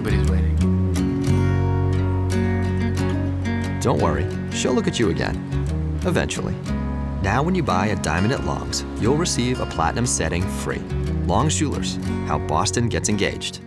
Everybody's waiting. Don't worry, she'll look at you again. Eventually. Now when you buy a diamond at Long's, you'll receive a platinum setting free. Long's Jewelers, how Boston gets engaged.